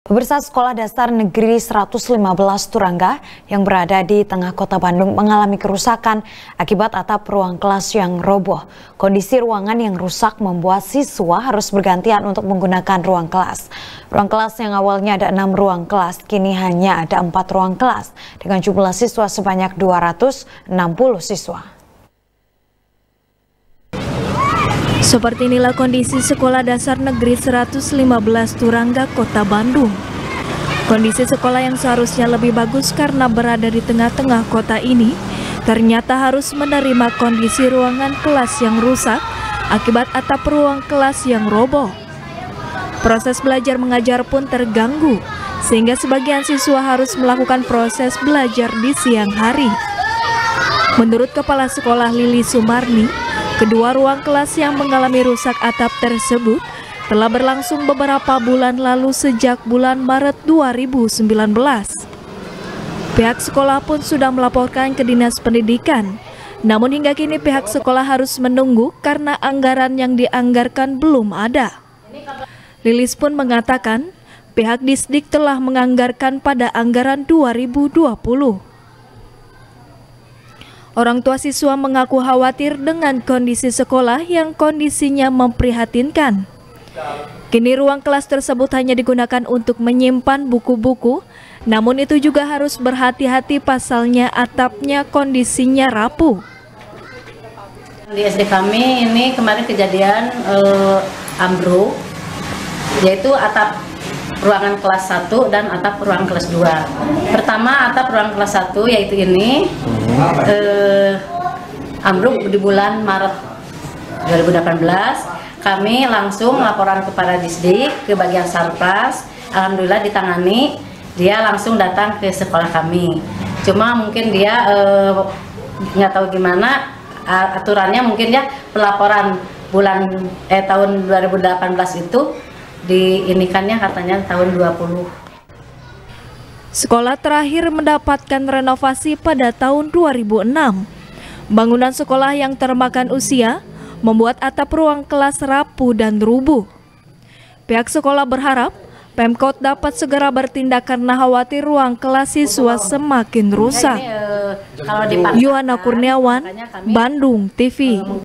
Pemirsa Sekolah Dasar Negeri 115 Turangga yang berada di tengah kota Bandung mengalami kerusakan akibat atap ruang kelas yang roboh. Kondisi ruangan yang rusak membuat siswa harus bergantian untuk menggunakan ruang kelas. Ruang kelas yang awalnya ada enam ruang kelas, kini hanya ada empat ruang kelas dengan jumlah siswa sebanyak 260 siswa. Seperti inilah kondisi Sekolah Dasar Negeri 115 Turangga, Kota Bandung. Kondisi sekolah yang seharusnya lebih bagus karena berada di tengah-tengah kota ini, ternyata harus menerima kondisi ruangan kelas yang rusak akibat atap ruang kelas yang roboh. Proses belajar mengajar pun terganggu, sehingga sebagian siswa harus melakukan proses belajar di siang hari. Menurut Kepala Sekolah Lili Sumarni, Kedua ruang kelas yang mengalami rusak atap tersebut telah berlangsung beberapa bulan lalu sejak bulan Maret 2019. Pihak sekolah pun sudah melaporkan ke Dinas Pendidikan. Namun hingga kini pihak sekolah harus menunggu karena anggaran yang dianggarkan belum ada. Lilis pun mengatakan pihak Disdik telah menganggarkan pada anggaran 2020. Orang tua siswa mengaku khawatir dengan kondisi sekolah yang kondisinya memprihatinkan. Kini ruang kelas tersebut hanya digunakan untuk menyimpan buku-buku, namun itu juga harus berhati-hati pasalnya atapnya kondisinya rapuh. Di SD kami ini kemarin kejadian eh, ambruk, yaitu atap ruangan kelas 1 dan atap ruang kelas 2. Pertama atap ruang kelas 1 yaitu ini eh, ambruk di bulan Maret 2018. Kami langsung laporan kepada Disdik ke bagian Sarpras. Alhamdulillah ditangani. Dia langsung datang ke sekolah kami. Cuma mungkin dia eh, nggak eh, tahu gimana aturannya mungkin ya pelaporan bulan eh tahun 2018 itu diinikannya katanya tahun 20. Sekolah terakhir mendapatkan renovasi pada tahun 2006. Bangunan sekolah yang termakan usia membuat atap ruang kelas rapuh dan rubuh. Pihak sekolah berharap Pemkot dapat segera bertindak karena khawatir ruang kelas siswa semakin rusak. Nah, eh, Yuana Kurniawan, Bandung TV.